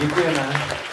一柜吗